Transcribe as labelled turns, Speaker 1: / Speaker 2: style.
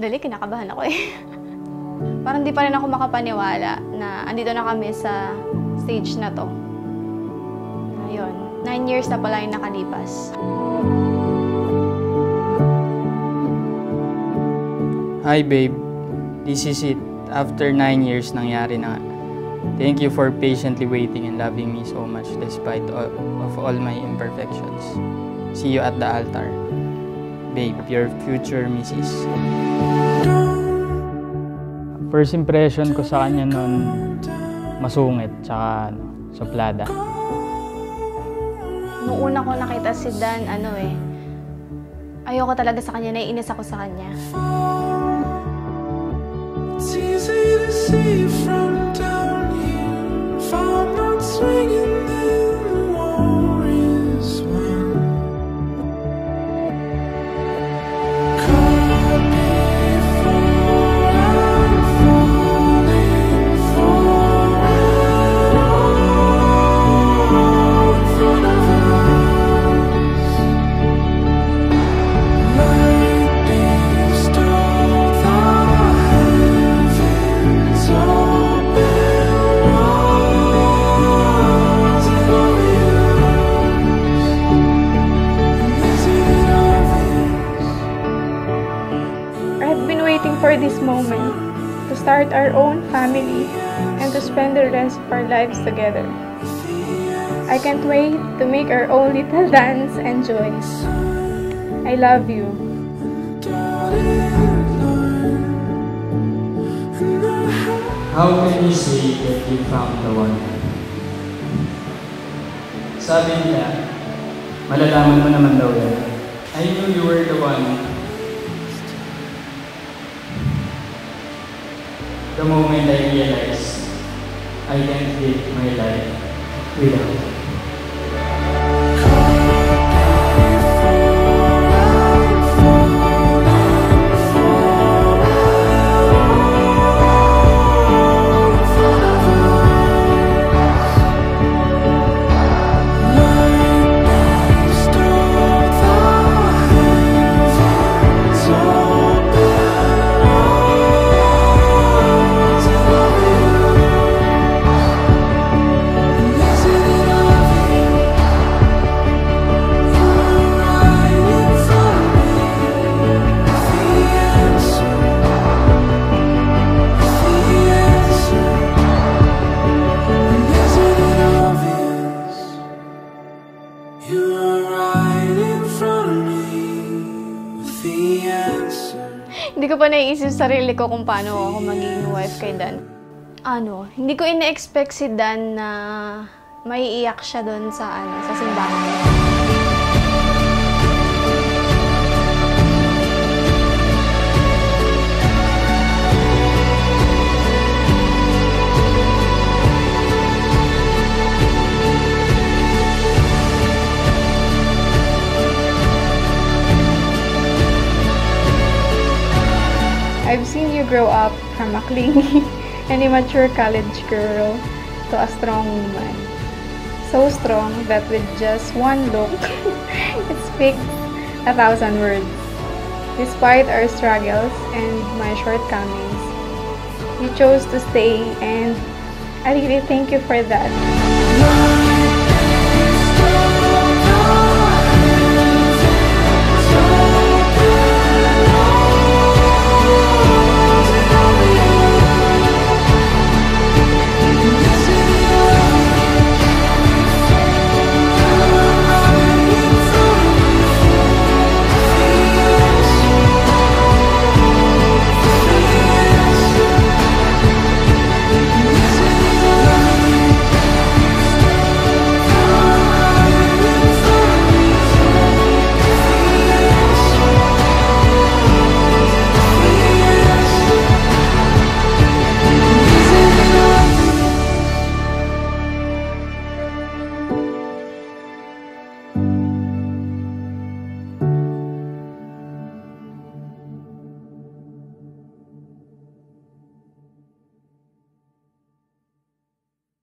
Speaker 1: Dali, kinakabahan ako eh. Parang di pa rin ako makapaniwala na andito na kami sa stage na to. Ayun, nine years na pala yung nakalipas.
Speaker 2: Hi babe, this is it. After nine years, nangyari na. Thank you for patiently waiting and loving me so much despite all, of all my imperfections. See you at the altar. Babe, your future missus. First impression ko sa kanya noon, masungit, tsaka ano, suplada.
Speaker 1: Nung una ko nakita si Dan, ano eh, ayoko talaga sa kanya, naiinis ako sa kanya.
Speaker 3: It's easy to see from for
Speaker 4: this moment to start our own family and to spend the rest of our lives together. I can't wait to make our own little dance and joy. I love you.
Speaker 2: How can you say that you found the one? Sabi nila, malalaman mo naman daw yan. I knew you were the one. The moment I realized I can't live my life without
Speaker 1: ko pa naiisip sa sarili ko kung paano ako magiging wife kay Dan. Ano, hindi ko ina-expect si Dan na maiiyak siya doon sa ano, sa simbahan.
Speaker 4: I've seen you grow up from a clingy and immature college girl to a strong woman. So strong that with just one look, it speaks a thousand words. Despite our struggles and my shortcomings, you chose to stay and I really thank you for that.